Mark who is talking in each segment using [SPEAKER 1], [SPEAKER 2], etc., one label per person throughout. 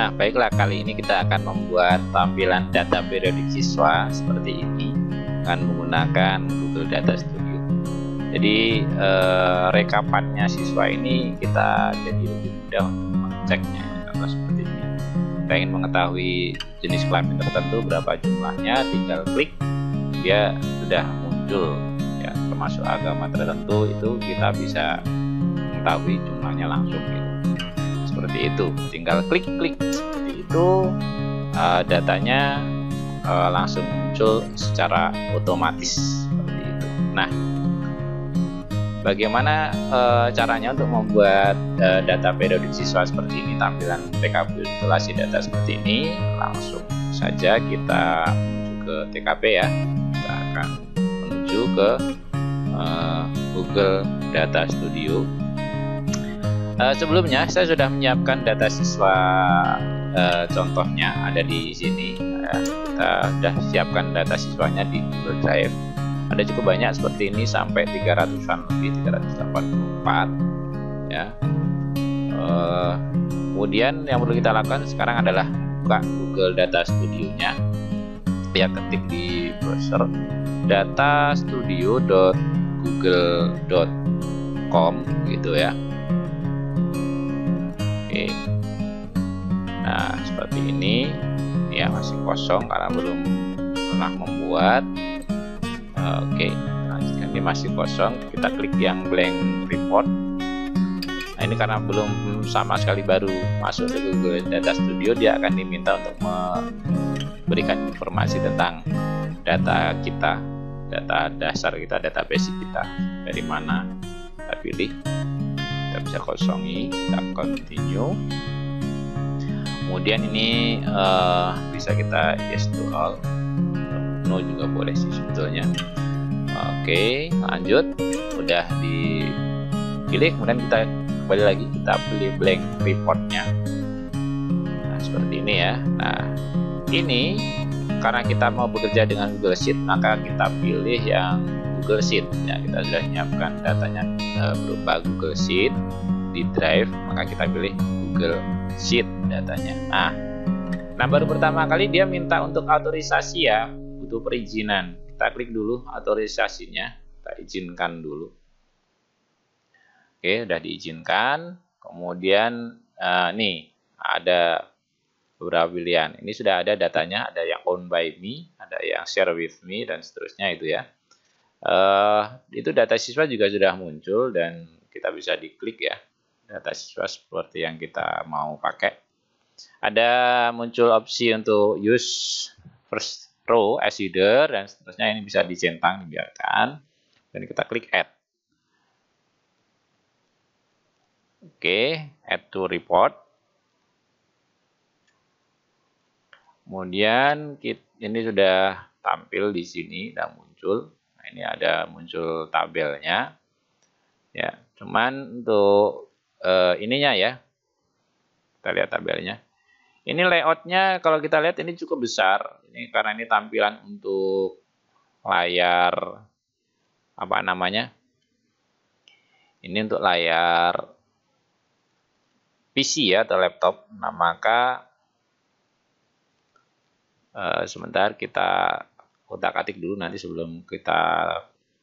[SPEAKER 1] Nah, baiklah kali ini kita akan membuat tampilan data periodik siswa seperti ini dengan menggunakan Google Data Studio. Jadi eh, rekapannya siswa ini kita jadi lebih mudah untuk mengeceknya. Contoh seperti ini. Kita ingin mengetahui jenis kelamin tertentu berapa jumlahnya, tinggal klik dia sudah muncul. Ya termasuk agama tertentu itu kita bisa mengetahui jumlahnya langsung gitu. Seperti itu. Tinggal klik klik. seperti itu uh, datanya uh, langsung muncul secara otomatis seperti itu. Nah bagaimana uh, caranya untuk membuat uh, data periodik siswa seperti ini tampilan rekapitulasi data seperti ini? Langsung saja kita menuju ke TKP ya. Kita akan menuju ke uh, Google Data Studio. Uh, sebelumnya saya sudah menyiapkan data siswa uh, contohnya ada di sini. Uh, kita sudah siapkan data siswanya di Google Drive. Ada cukup banyak seperti ini sampai 300-an lebih 384 ya. Uh, kemudian yang perlu kita lakukan sekarang adalah buka Google Data Studio-nya. Ya ketik di browser datastudio.google.com gitu ya Oke. Nah, seperti ini ya masih kosong karena belum pernah membuat. Oke, lanjutkan ini masih kosong. Kita klik yang blank report. Nah, ini karena belum sama sekali baru masuk ke Google Data Studio, dia akan diminta untuk memberikan informasi tentang data kita, data dasar kita, data basic kita, dari mana kita pilih kita bisa kosongi kita continue kemudian ini uh, bisa kita yes to all. No juga boleh sih sebetulnya. Oke okay, lanjut. Udah dipilih kemudian kita kembali lagi kita pilih blank reportnya. Nah seperti ini ya. Nah ini karena kita mau bekerja dengan Google Sheet maka kita pilih yang Google Sheet. Ya kita sudah menyiapkan datanya e, berupa Google Sheet di Drive maka kita pilih Google Sheet datanya. Nah nah baru pertama kali dia minta untuk autorisasi ya butuh perizinan. Kita klik dulu autorisasinya kita izinkan dulu. Oke udah diizinkan. Kemudian uh, nih ada beberapa pilihan. Ini sudah ada datanya ada yang owned by me ada yang share with me dan seterusnya itu ya. Uh, itu data siswa juga sudah muncul dan kita bisa diklik ya data siswa seperti yang kita mau pakai. Ada muncul opsi untuk use first row as header dan seterusnya. Ini bisa dicentang dibiarkan. Dan kita klik add. Oke add to report. Kemudian ini sudah tampil di sini dan muncul. Nah, ini ada muncul tabelnya. Ya, cuman untuk uh, ininya ya. Kita lihat tabelnya. Ini layoutnya kalau kita lihat ini cukup besar. Ini karena ini tampilan untuk layar apa namanya? Ini untuk layar PC ya atau laptop. Nah, maka uh, sebentar kita otak atik dulu nanti sebelum kita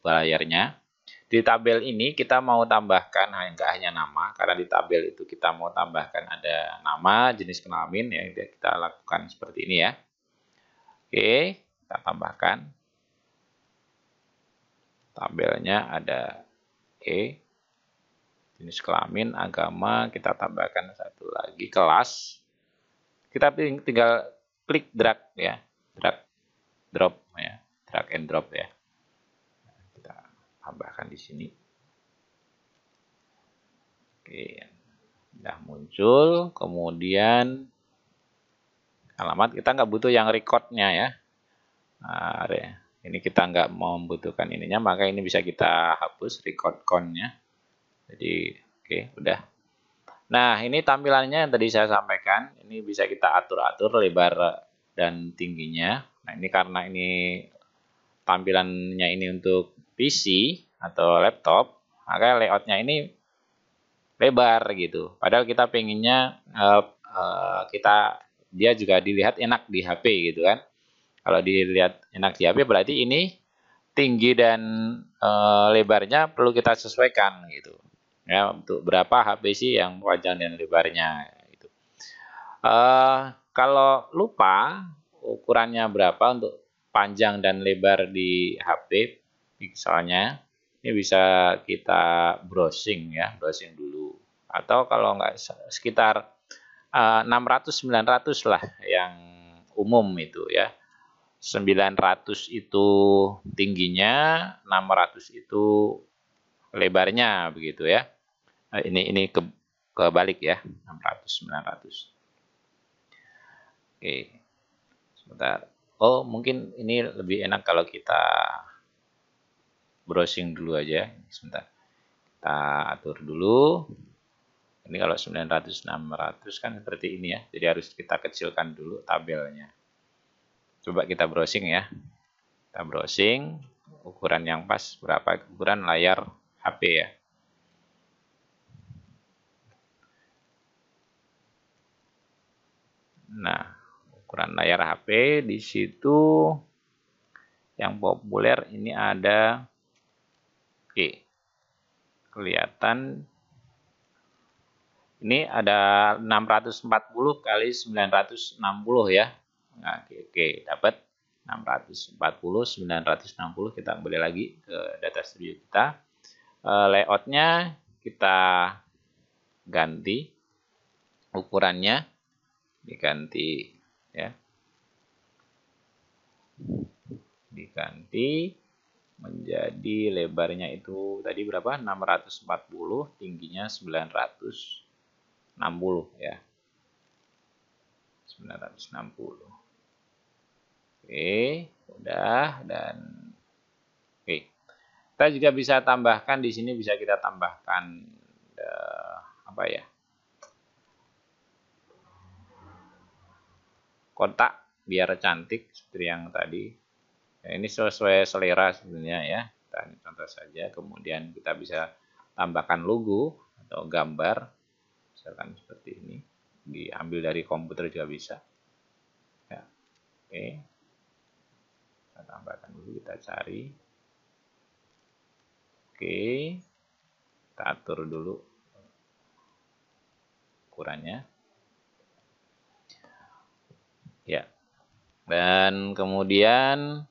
[SPEAKER 1] bayarnya. Di tabel ini kita mau tambahkan enggak hanya nama, karena di tabel itu kita mau tambahkan ada nama, jenis kelamin ya kita lakukan seperti ini ya. Oke, kita tambahkan. Tabelnya ada E, jenis kelamin, agama, kita tambahkan satu lagi kelas. Kita tinggal klik drag ya, drag drop ya, drag and drop ya. Tambahkan di sini. Oke, sudah muncul. Kemudian alamat kita nggak butuh yang recordnya ya. Nah, ini kita nggak mau membutuhkan ininya, maka ini bisa kita hapus record count-nya. Jadi, oke, udah. Nah, ini tampilannya yang tadi saya sampaikan. Ini bisa kita atur-atur lebar dan tingginya. Nah, ini karena ini tampilannya ini untuk PC atau laptop, maka layoutnya ini lebar gitu. Padahal kita pengennya uh, uh, kita dia juga dilihat enak di HP gitu kan. Kalau dilihat enak di HP berarti ini tinggi dan uh, lebarnya perlu kita sesuaikan gitu. Ya, untuk berapa HP sih yang panjang dan lebarnya gitu. Uh, kalau lupa ukurannya berapa untuk panjang dan lebar di HP misalnya ini bisa kita browsing ya, browsing dulu. Atau kalau nggak sekitar uh, 600 900 lah yang umum itu ya. 900 itu tingginya, 600 itu lebarnya begitu ya. Nah, ini ini ke kebalik ya, 600 900. Oke. Sebentar. Oh, mungkin ini lebih enak kalau kita browsing dulu aja. Sebentar. Kita atur dulu. Ini kalau 900 600 kan seperti ini ya. Jadi harus kita kecilkan dulu tabelnya. Coba kita browsing ya. Kita browsing ukuran yang pas berapa ukuran layar HP ya. Nah, ukuran layar HP di situ yang populer ini ada Oke. Kelihatan ini ada 640 kali 960 ya. Nah, oke, oke, dapat 640 960 kita kembali lagi ke data studio kita. E, layoutnya kita ganti ukurannya diganti ya diganti menjadi lebarnya itu tadi berapa? 640 tingginya 960 ya. 960 oke udah dan oke. Kita juga bisa tambahkan di sini bisa kita tambahkan uh, apa ya? Kotak biar cantik seperti yang tadi Ya, ini sesuai selera sebenarnya ya. Kita contoh saja. Kemudian kita bisa tambahkan logo atau gambar. Misalkan seperti ini. Diambil dari komputer juga bisa. Ya. Oke. Kita tambahkan dulu, kita cari. Oke. Kita atur dulu ukurannya. Ya. Dan kemudian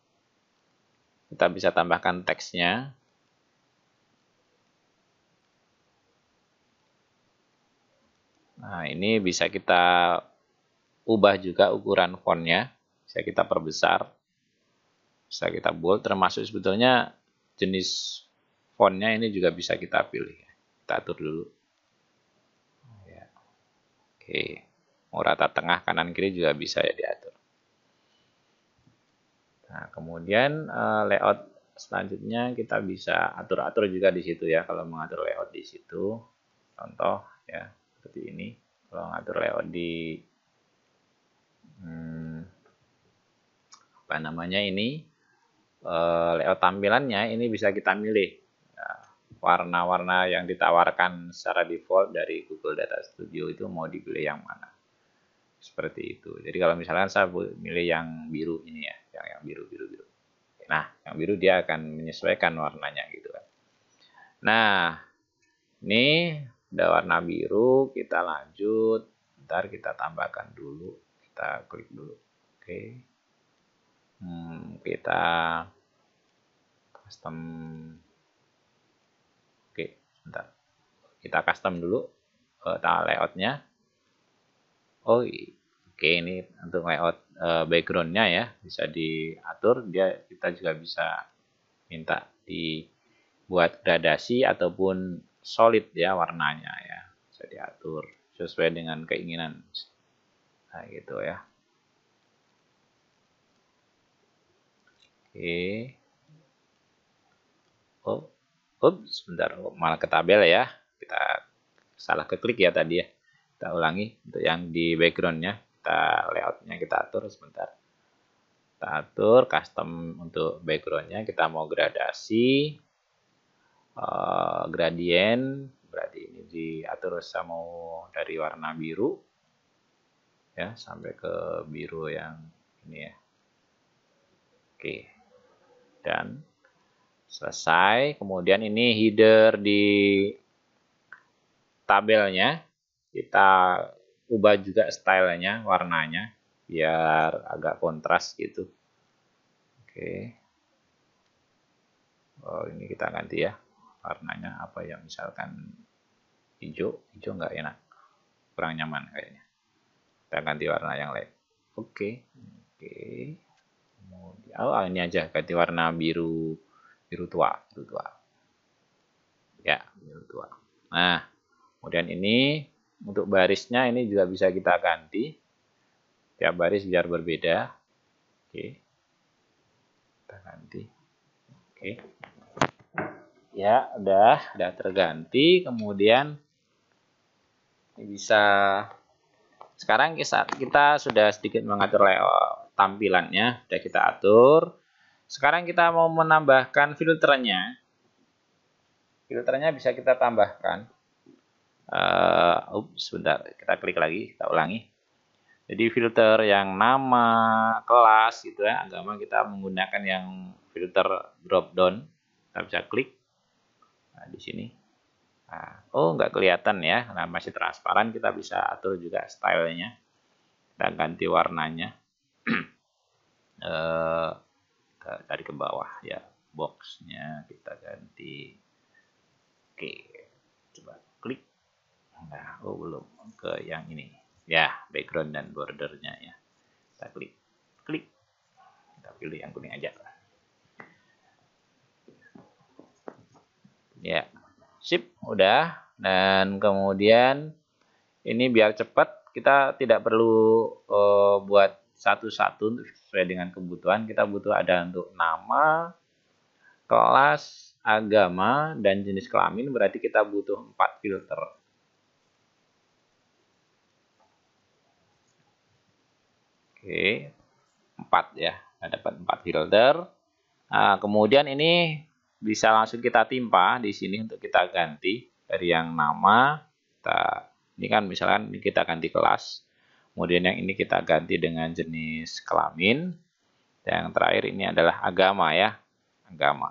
[SPEAKER 1] kita bisa tambahkan teksnya. Nah, ini bisa kita ubah juga ukuran fontnya. Bisa kita perbesar. Bisa kita bold. Termasuk sebetulnya jenis fontnya ini juga bisa kita pilih. Kita atur dulu. Ya. Oke. Mau rata tengah, kanan, kiri juga bisa ya diatur. Nah, kemudian uh, layout selanjutnya kita bisa atur-atur juga di situ ya. Kalau mengatur layout di situ, contoh ya seperti ini. Kalau mengatur layout di hmm, apa namanya ini uh, layout tampilannya ini bisa kita milih ya, warna-warna yang ditawarkan secara default dari Google Data Studio itu mau dipilih yang mana seperti itu. Jadi kalau misalkan saya milih yang biru ini ya, yang yang biru biru biru. Nah, yang biru dia akan menyesuaikan warnanya gitu kan. Nah, ini udah warna biru, kita lanjut. Ntar kita tambahkan dulu, kita klik dulu. Oke. Hmm, kita custom Oke, sebentar. Kita custom dulu uh, layoutnya. Oh, Oke, ini untuk layout uh, backgroundnya ya bisa diatur. Dia kita juga bisa minta dibuat gradasi ataupun solid ya warnanya ya bisa diatur sesuai dengan keinginan. Nah gitu ya. Oke. Oh, ups, sebentar, oh, malah ke tabel ya. Kita salah keklik ya tadi ya. Kita ulangi untuk yang di backgroundnya kita layoutnya kita atur sebentar. Kita atur custom untuk backgroundnya kita mau gradasi uh, gradient berarti ini diatur sama dari warna biru ya sampai ke biru yang ini ya. Oke dan selesai. Kemudian ini header di tabelnya. Kita ubah juga stylenya warnanya biar agak kontras gitu. Oke. Oh ini kita ganti ya warnanya apa ya misalkan hijau hijau nggak enak kurang nyaman kayaknya. Kita ganti warna yang lain. Oke oke. Oh ini aja ganti warna biru biru tua biru tua. Ya biru tua. Nah kemudian ini untuk barisnya ini juga bisa kita ganti. Tiap baris biar berbeda. Oke. Kita ganti. Oke. Ya udah udah terganti. Kemudian bisa sekarang kita sudah sedikit mengatur tampilannya. Sudah kita atur. Sekarang kita mau menambahkan filternya filternya bisa kita tambahkan uh, sebentar kita klik lagi kita ulangi. Jadi filter yang nama kelas gitu ya agama kita menggunakan yang filter drop down. Kita bisa klik nah, di sini. Nah, oh nggak kelihatan ya, nah masih transparan kita bisa atur juga stylenya. Dan ganti warnanya. Eh, dari ke bawah ya boxnya kita ganti. Oke coba klik nah oh belum ke yang ini ya background dan bordernya ya kita klik klik kita pilih yang kuning aja ya Sip, udah. Dan kemudian ini biar cepat kita tidak perlu uh, buat satu-satu sesuai dengan kebutuhan. Kita butuh ada untuk nama, kelas, agama, dan jenis kelamin. Berarti kita butuh empat filter. Oke, empat ya. Dapat empat filter. Nah, kemudian ini bisa langsung kita timpa di sini untuk kita ganti dari yang nama. Kita ini kan misalkan ini kita ganti kelas. Kemudian yang ini kita ganti dengan jenis kelamin. Dan yang terakhir ini adalah agama ya agama.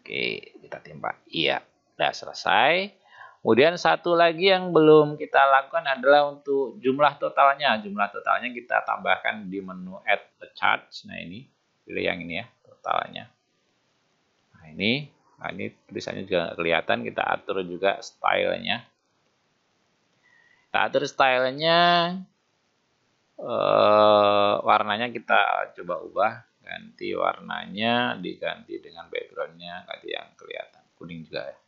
[SPEAKER 1] Oke kita timpa. Iya udah selesai kemudian satu lagi yang belum kita lakukan adalah untuk jumlah totalnya jumlah totalnya kita tambahkan di menu add a chart nah ini pilih yang ini ya totalnya Nah ini, nah ini tulisannya juga kelihatan. Kita atur juga stylenya. Kita atur stylenya, eh, warnanya kita coba ubah. Ganti warnanya, diganti dengan backgroundnya, ganti yang kelihatan kuning juga ya.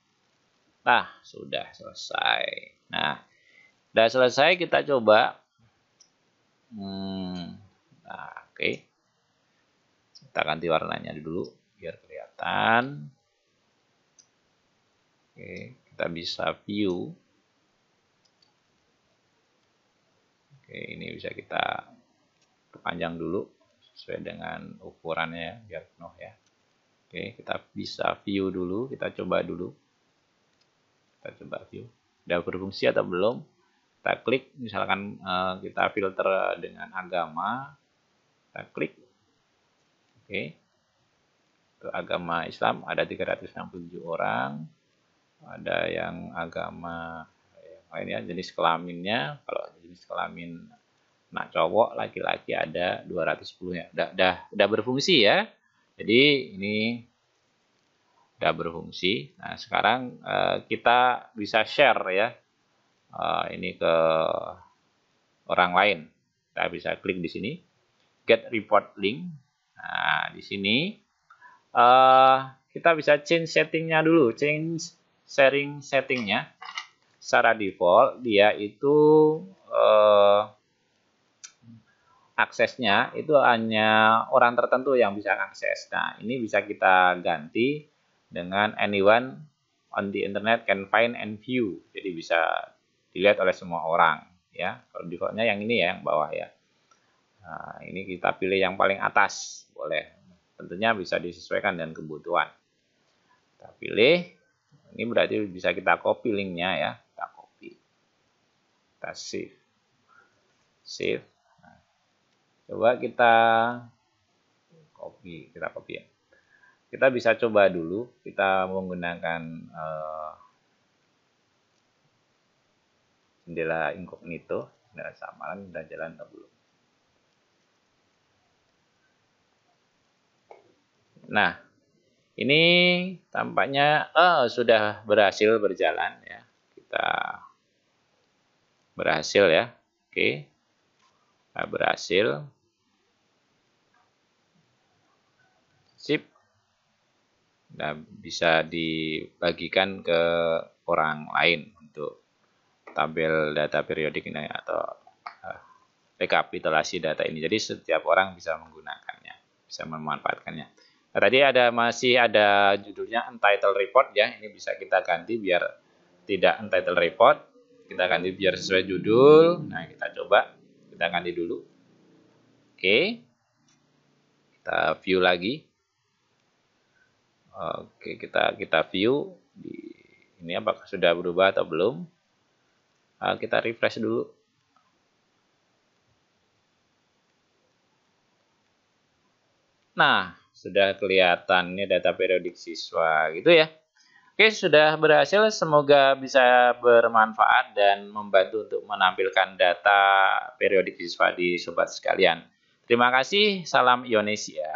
[SPEAKER 1] Nah, sudah selesai. Nah, sudah selesai kita coba. Hmm, nah, oke. Okay. Kita ganti warnanya dulu biar kelihatan oke kita bisa view oke ini bisa kita perpanjang dulu sesuai dengan ukurannya biar penuh ya oke kita bisa view dulu kita coba dulu kita coba view. Udah berfungsi atau belum? Kita klik misalkan uh, kita filter dengan agama. Kita klik. Oke. Ke agama Islam ada 367 orang. Ada yang agama yang lain ya jenis kelaminnya. Kalau jenis kelamin anak cowok laki-laki ada 210 ya udah, udah udah berfungsi ya. Jadi ini udah berfungsi. Nah sekarang uh, kita bisa share ya uh, ini ke orang lain. Kita bisa klik di sini get report link. Nah di sini uh, kita bisa change settingnya dulu change sharing settingnya. Secara default dia itu uh, aksesnya itu hanya orang tertentu yang bisa akses. Nah ini bisa kita ganti dengan anyone on the internet can find and view jadi bisa dilihat oleh semua orang ya kalau defaultnya yang ini ya yang bawah ya nah, ini kita pilih yang paling atas boleh Tentunya bisa disesuaikan dengan kebutuhan. Kita pilih. Ini berarti bisa kita copy linknya ya. Kita copy. Kita save. save nah, coba kita copy kita copy ya kita bisa coba dulu kita menggunakan uh, jendela incognito. Jendela samaran dan jalan atau belum? Nah ini tampaknya oh, sudah berhasil berjalan ya. Kita berhasil ya. Oke. Nah, berhasil. Sip nah bisa dibagikan ke orang lain untuk tabel data periodik ini atau uh, rekapitulasi data ini. Jadi setiap orang bisa menggunakannya bisa memanfaatkannya. Nah, tadi ada masih ada judulnya untitled report ya. Ini bisa kita ganti biar tidak untitled report. Kita ganti biar sesuai judul. Nah kita coba. Kita ganti dulu. Oke. Kita view lagi Oke, kita kita view di ini apakah sudah berubah atau belum? Uh, kita refresh dulu. Nah, sudah kelihatan ini data periodik siswa gitu ya. Oke, sudah berhasil. Semoga bisa bermanfaat dan membantu untuk menampilkan data periodik siswa di sobat sekalian. Terima kasih. Salam Indonesia.